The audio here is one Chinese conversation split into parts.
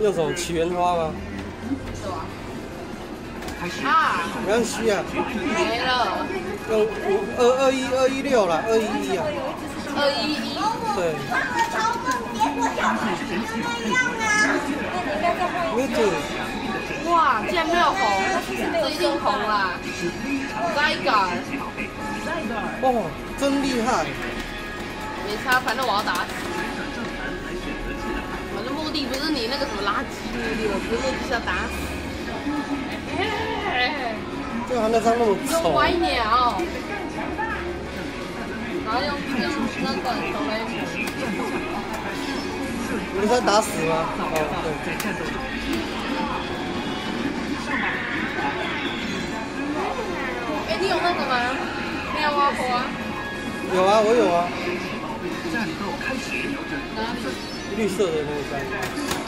用用什么起源花吗？是吧？啊，没关系啊，没了，用五二二一二一六了，二一一啊，二一一，对。哇，竟然没有红，这一定红啦！Zygar，哇，真厉害！没差，反正我要打死。你那个什么垃圾目的，我不是目的是要打死。就他那张那么丑，用歪鸟，然后用用那个手雷你在打死吗？哦，对。哎，你有那个吗？没有啊，我啊，有啊，我有啊，哪里？绿色的那张。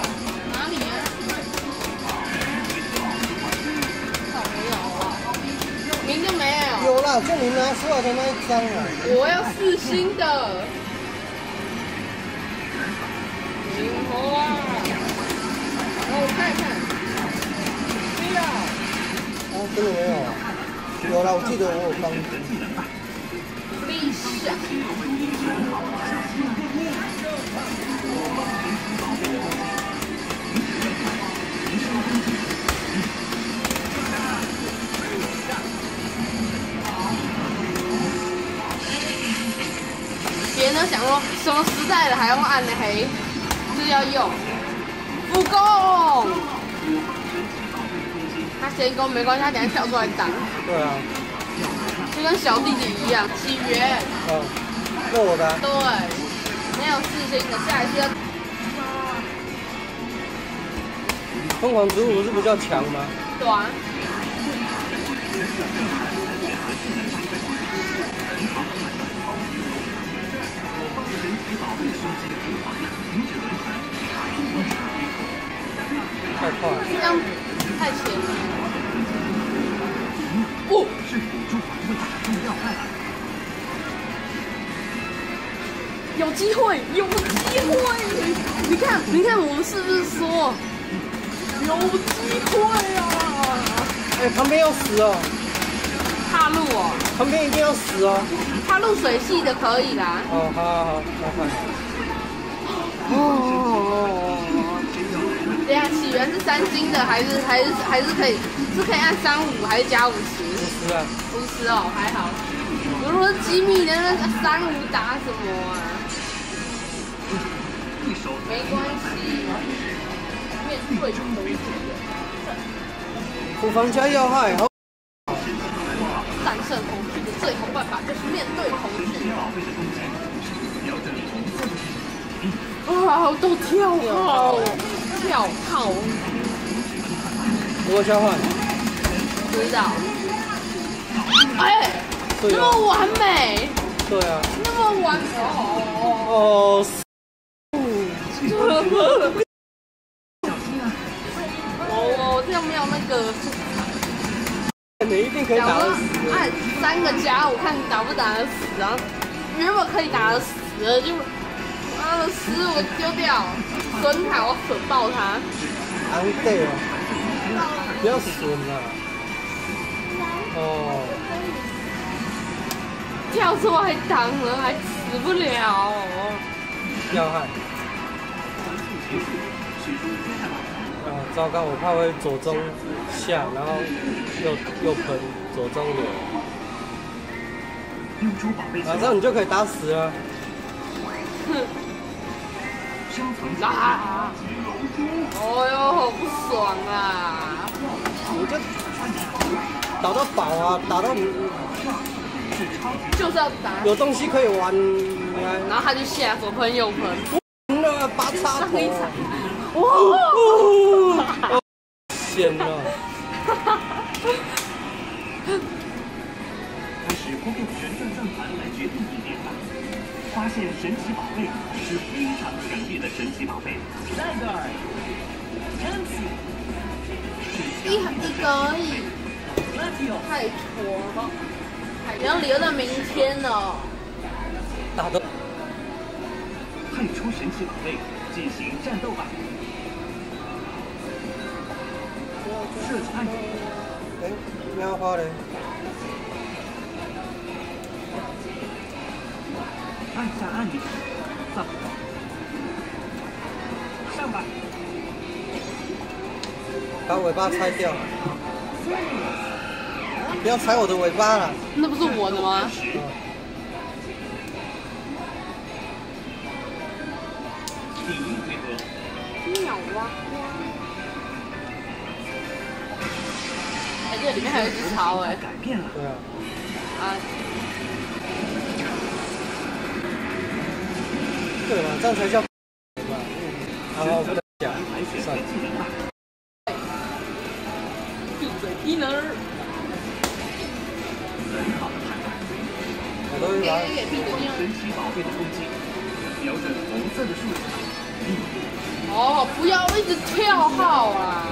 就你拿出来的那一张啊。我要四星的。灵活啊！让我看看。不要。哦，真的没有啊。有啦，我记得我有放。立夏。别还用暗黑，就是要用不够。他先攻没关系，他等下跳出来挡，对啊，就跟小弟弟一样。起源，嗯，那我的啊。对，没有四星的，下一次要疯狂植物不是比较强吗？太快了！这样子太前。哦！是辅助环被打中要害来。有机会，有机会！你看，你看，我们是不是说有机会啊？哎，旁边要死哦！踏入哦，旁边一定要死哦。踏入水系的可以啦。哦，好好好，麻烦。哦，哦哦。对啊起源是三星的，还是还是还是可以是可以按三五还是加五十？是啊，五十哦，还好。如果是机密的那个三五打什么啊？没关系，面对恐惧，土防加要害，面对恐惧。啊，都跳号，跳号，如何交换？知道？哎，那么完美，对啊。那么完美，哦。哦，哦，这样没有那个，你一定可以打得死。按三个加，我看你打不打得死啊？原本可以打得死的，就妈的十五丢掉，损塔我损爆他，安对哦，不要损了。哦，跳出来挡了还死不了。要害。啊，糟糕，我怕会左中下，然后右右喷左中流，啊，这样你就可以打死了。啊！哦哟，好不爽啊！我就打到宝啊，打到就是要打，有东西可以玩，然后他就下左喷右喷，赢了拔插头，哇！哦，险了。开始光用旋转转盘来决定地点吧。发现神奇宝贝是非常强烈的神奇宝贝。一一个而已，太挫，你要留到明天哦。打的派出神奇宝贝进行战斗吧。设置按钮，哎，喵花嘞？按下按钮，上，上吧。把尾巴拆掉。不要踩我的尾巴了。那不是我的吗？十，第一回合，鸟蛙这里面还有一只巢哎。改变了，对啊。啊，对啊，这样才叫嘛。好好，我不能讲，来选择算了。技能吧。闭嘴，低能儿。很好的判断，给我都会把给给闭嘴，低能儿。神奇宝贝的攻击，瞄准红色的数字，哦，不要一直跳号啊！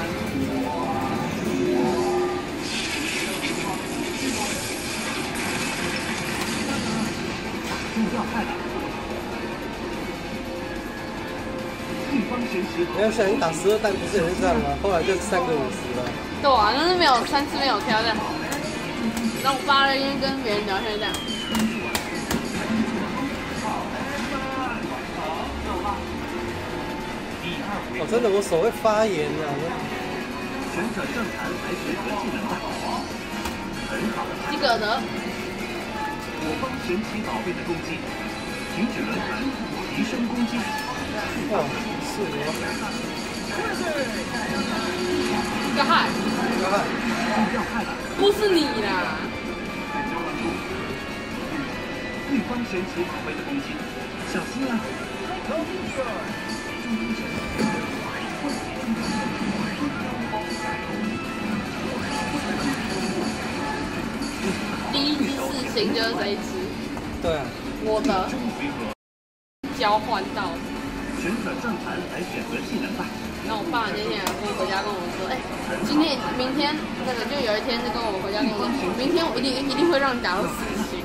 没有想你打十二弹不是也是这样吗？后来就三个五十了。对啊，但是没有三次没有挑战。那我发了音跟别人聊天这样。第二回哦，真的我手会发炎啊！旋转正盘来选择技能吧。很好的判及格的，我方神奇宝贝的攻击，停止轮盘，提升攻击力。哦，是我。一个害，看看，中要害了，不是你啦。对方神奇宝贝的攻击，小心啊！就是这一只，对啊，我的交换到的。旋转转盘来选择技能吧。然后我爸今天跟我回家跟我说，哎、今天、明天那个就有一天就跟我回家跟我说，明天我一定一定会让你打到四星，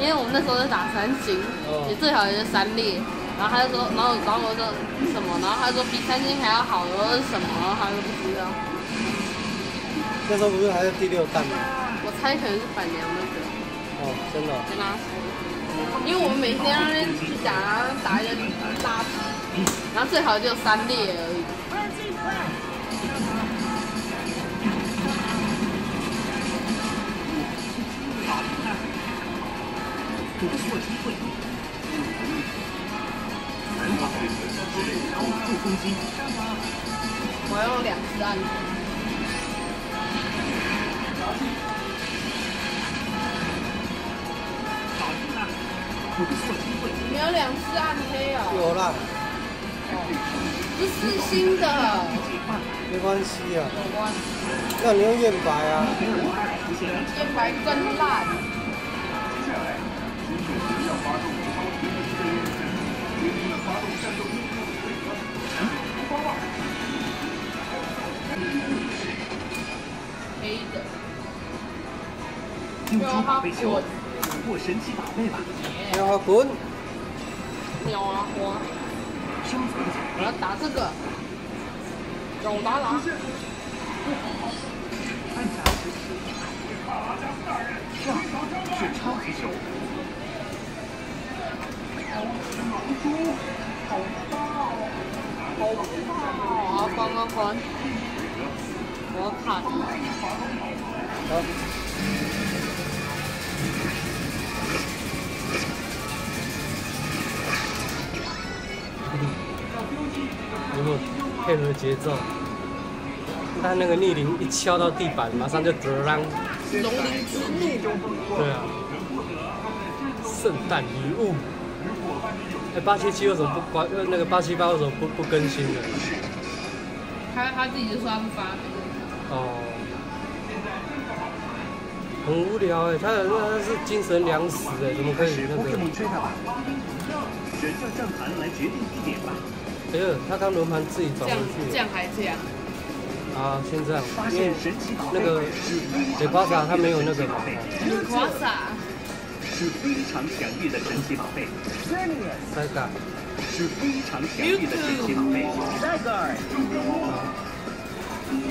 因为我们那时候在打三星，哦也最好也是三列。然后他就说，然后然后我说什么，然后他说比三星还要好的是什么，然后他就不知道。那时候不是还是第六弹吗？我猜可能是板娘那个哦，真的因为我们每天让人去打打一个垃圾，然后最好就三列而已。我要用两次按钮。你有两次暗黑哦，有啦，是四星的，没关系啊。那你用燕白啊？没有人出现了，燕白更烂。黑的，丢出宝贝球，捕获神奇宝贝吧，鸟啊滚！鸟啊花，生存奖我要打这个，让我打打。按下指示，这是超级球，好，关关关。我要看，好，配合节奏？他那个逆鳞一敲到地板，马上就得啷。龙鳞之怒。对啊，圣诞礼物。哎，八七七为什么不关？呃，那个八七八为什么不不更新呢？他他自己就说他不发的。哦，很无聊哎，他的那是精神粮食哎，怎么可以那个？选择战盘来决定地点吧。哎呦，他刚轮盘自己走回去这。样还这样，啊，先这样发，因为现神奇宝贝那个是非常北巴萨他没有那个嘛。夸萨，是非常强力的神奇宝贝，塞嘎，是非常强力的神奇宝贝。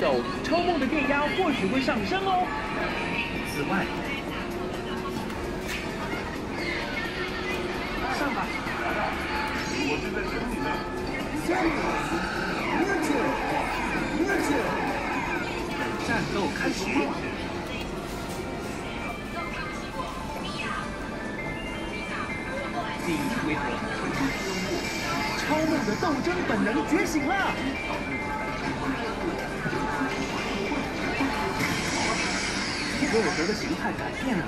这手，超梦的电压或许会上升哦。此外，上吧。我正在等你呢。战斗开始。第一回合，超梦的斗争本能觉醒了。洛德的形态改变了。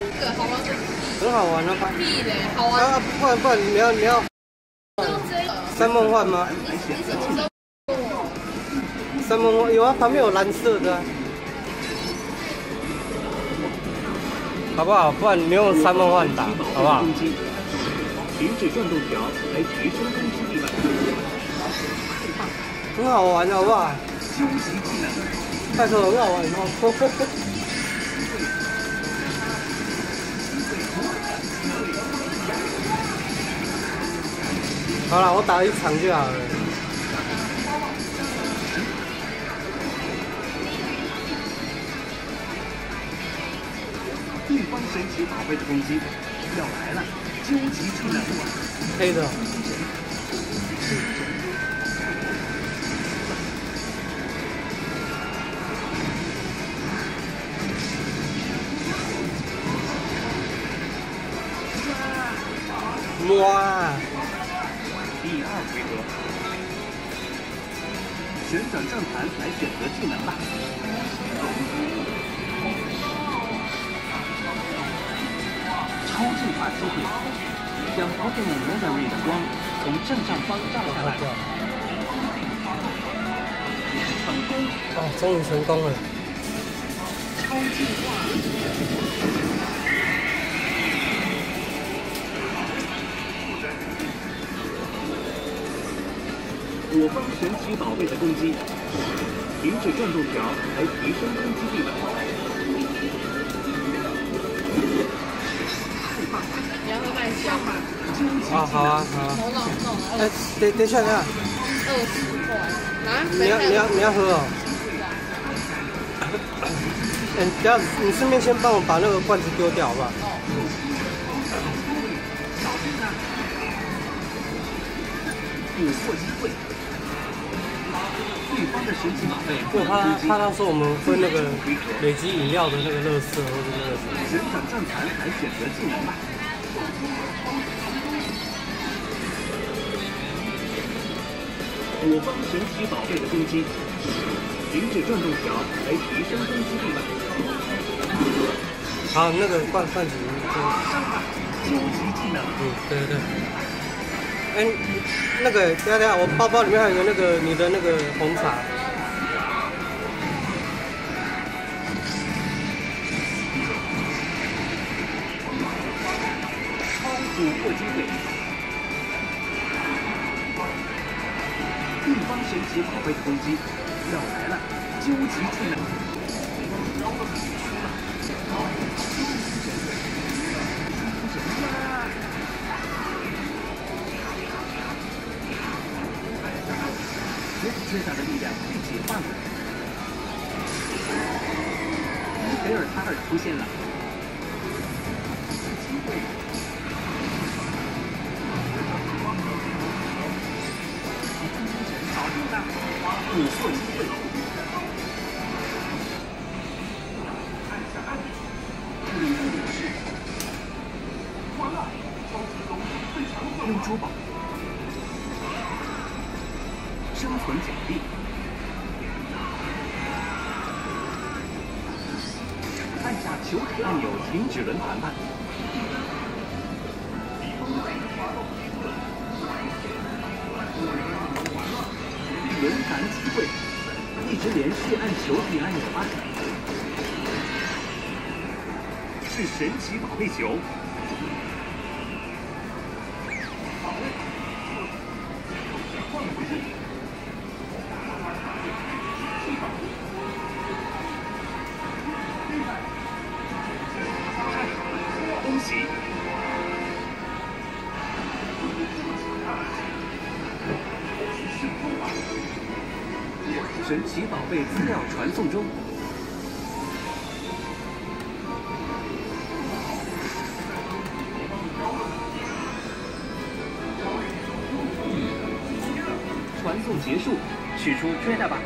这个好玩个很好玩啊！屁嘞，好玩。啊，不然不然你要你要三梦幻吗？三梦幻有啊，旁边有蓝色的啊、好不好？不然你用三梦幻打，好不好？停止转动条来提升攻击力。很好玩，好不好？修习技能，拜托，很好玩哦。好了，我打一场就好了。对方神奇宝贝的攻击要来了，究极技能，黑的，哇！转转盘来选择技能吧。超进化机会，将 Pokemon 的光从正上方照下来，成功！哦，终于成功了。超进化。我方神奇宝贝的攻击，停止转动条来提升攻击力了。你要喝麦香吗？啊，好啊，好。等等一下，等一下，二十块，拿你要你要你要喝哦。哎，等一下你顺便先帮我把那个罐子丢掉，好不好？捕获机会，对方的神奇宝贝因为怕他怕他说我们会那个累积饮料的那个乐色或者那个什么。旋转转盘来选择技能吧。我方神奇宝贝的攻击，停止转动条来提升攻击力吧。好，那个罐罐子就究极技能，嗯，对对对。哎，那个等下等下，我包包里面还有那个你的那个红茶。超捕获机会。对方神奇宝贝的攻击要来了，究极技能。缺少的力量被解放了。伊菲尔塔尔出现了。找定了，捕获机会。轮盘吧。轮盘机会，一直连续按球体按钮吧。是神奇宝贝球。神奇宝贝资料传送中。传送结束，取出 d r 吧，